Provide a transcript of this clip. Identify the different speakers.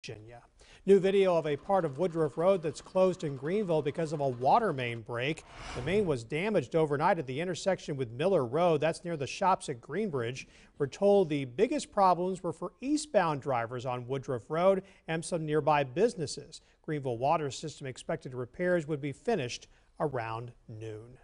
Speaker 1: Virginia. New video of a part of Woodruff Road that's closed in Greenville because of a water main break. The main was damaged overnight at the intersection with Miller Road. That's near the shops at Greenridge. We're told the biggest problems were for eastbound drivers on Woodruff Road and some nearby businesses. Greenville water system expected repairs would be finished around noon.